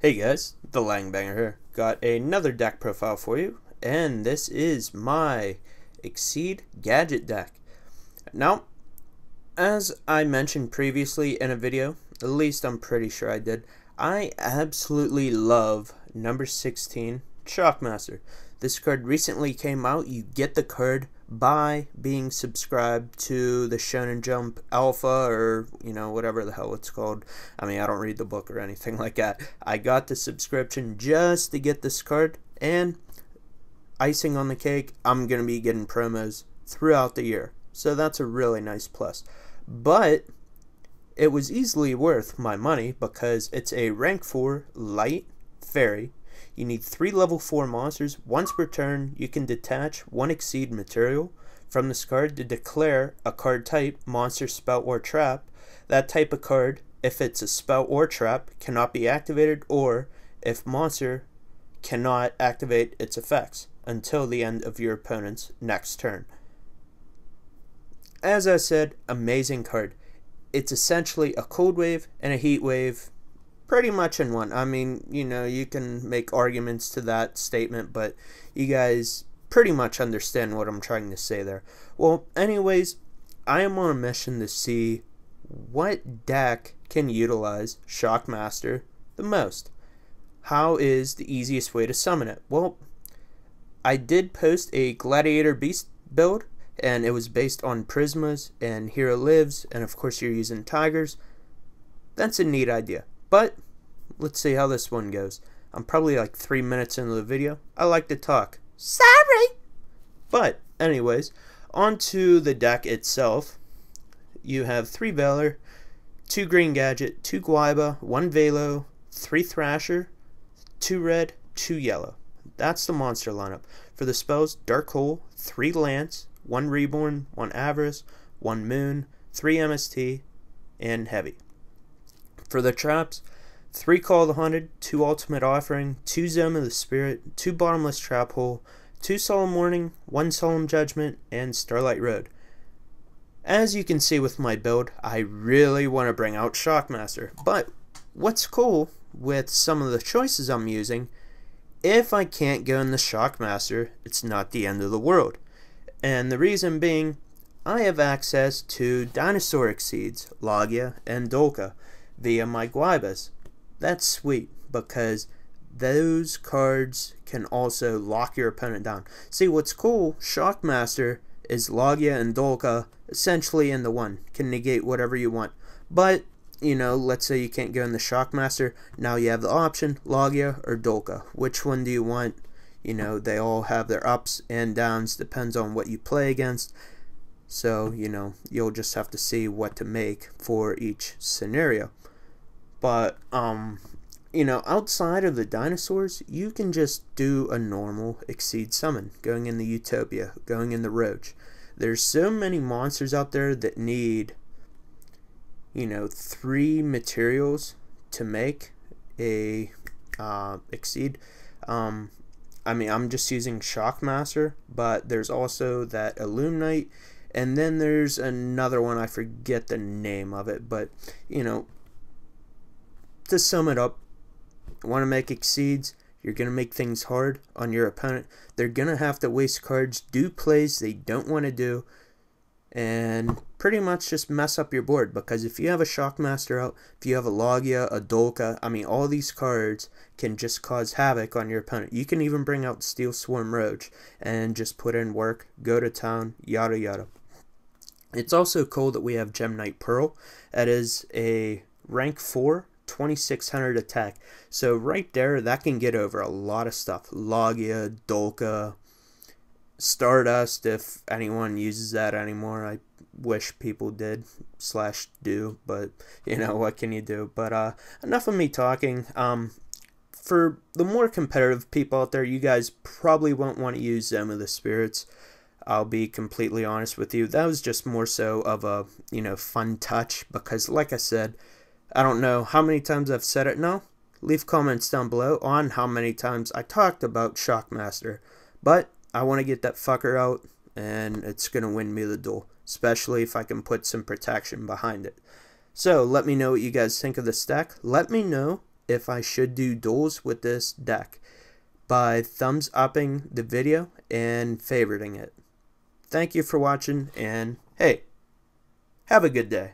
Hey guys, the Langbanger here. Got another deck profile for you, and this is my Exceed Gadget deck. Now, as I mentioned previously in a video, at least I'm pretty sure I did, I absolutely love number 16, Shockmaster. This card recently came out. You get the card by being subscribed to the Shonen Jump Alpha or, you know, whatever the hell it's called. I mean, I don't read the book or anything like that. I got the subscription just to get this card, and icing on the cake, I'm going to be getting promos throughout the year. So that's a really nice plus. But it was easily worth my money because it's a rank 4 light fairy you need three level 4 monsters. Once per turn, you can detach one Exceed material from this card to declare a card type, monster, spell, or trap. That type of card, if it's a spell or trap, cannot be activated, or if monster cannot activate its effects until the end of your opponent's next turn. As I said, amazing card. It's essentially a cold wave and a heat wave pretty much in one. I mean, you know, you can make arguments to that statement, but you guys pretty much understand what I'm trying to say there. Well, anyways, I am on a mission to see what deck can utilize Shockmaster the most. How is the easiest way to summon it? Well, I did post a Gladiator Beast build, and it was based on Prismas and Hero Lives, and of course you're using Tigers. That's a neat idea. But let's see how this one goes. I'm probably like three minutes into the video. I like to talk. Sorry! But, anyways, onto the deck itself. You have three Valor, two Green Gadget, two Guaiba, one Velo, three Thrasher, two Red, two Yellow. That's the monster lineup. For the spells, Dark Hole, three Lance, one Reborn, one Avarice, one Moon, three MST, and Heavy. For the traps, three Call of the Hunted, two Ultimate Offering, two Zone of the Spirit, two Bottomless Trap Hole, two Solemn Warning, one Solemn Judgment, and Starlight Road. As you can see with my build, I really want to bring out Shockmaster, but what's cool with some of the choices I'm using, if I can't go in the Shockmaster, it's not the end of the world. And the reason being, I have access to Dinosaur Seeds, Laggia, and Dolkka via my Guaibas. That's sweet because those cards can also lock your opponent down. See, what's cool, Shockmaster is Laggia and Dolkka essentially in the one. Can negate whatever you want. But, you know, let's say you can't go in the Shockmaster. Now you have the option, Laggia or Dolkka. Which one do you want? You know, they all have their ups and downs. Depends on what you play against. So, you know, you'll just have to see what to make for each scenario. But, um, you know, outside of the dinosaurs, you can just do a normal Exceed summon, going in the Utopia, going in the Roach. There's so many monsters out there that need, you know, three materials to make a uh, Exceed. Um, I mean, I'm just using Shockmaster, but there's also that Illuminate, and then there's another one, I forget the name of it, but, you know, to sum it up, want to make exceeds, you're going to make things hard on your opponent. They're going to have to waste cards, do plays they don't want to do, and pretty much just mess up your board. Because if you have a Shockmaster out, if you have a Laggia, a Dolkka, I mean, all these cards can just cause havoc on your opponent. You can even bring out Steel Swarm Roach and just put in work, go to town, yada yada. It's also cool that we have Gem Knight Pearl. That is a rank 4 2600 attack. So right there, that can get over a lot of stuff. Laggia, Dolkka, Stardust, if anyone uses that anymore. I wish people did slash do, but you know, what can you do? But uh, enough of me talking. Um, for the more competitive people out there, you guys probably won't want to use Zone of the Spirits. I'll be completely honest with you. That was just more so of a, you know, fun touch because like I said, I don't know how many times I've said it now. Leave comments down below on how many times I talked about Shockmaster. But I want to get that fucker out, and it's going to win me the duel, especially if I can put some protection behind it. So let me know what you guys think of the deck. Let me know if I should do duels with this deck by thumbs upping the video and favoriting it. Thank you for watching, and hey, have a good day.